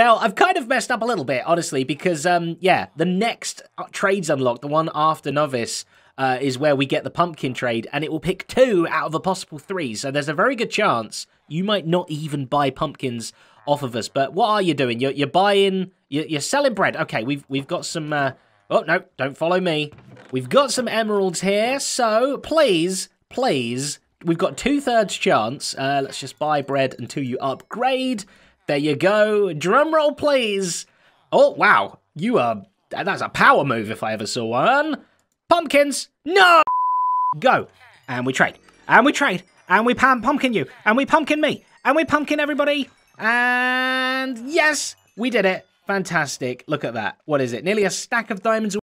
Now, I've kind of messed up a little bit, honestly, because, um, yeah, the next uh, trades unlock, the one after Novice, uh, is where we get the pumpkin trade, and it will pick two out of a possible three. So there's a very good chance you might not even buy pumpkins off of us. But what are you doing? You're, you're buying, you're, you're, selling bread. Okay, we've we've got some. Uh, oh no, don't follow me. We've got some emeralds here, so please, please, we've got two thirds chance. Uh, let's just buy bread until you upgrade. There you go. Drum roll, please. Oh, wow. You are... That's a power move if I ever saw one. Pumpkins. No! Go. And we trade. And we trade. And we pam pumpkin you. And we pumpkin me. And we pumpkin everybody. And yes, we did it. Fantastic. Look at that. What is it? Nearly a stack of diamonds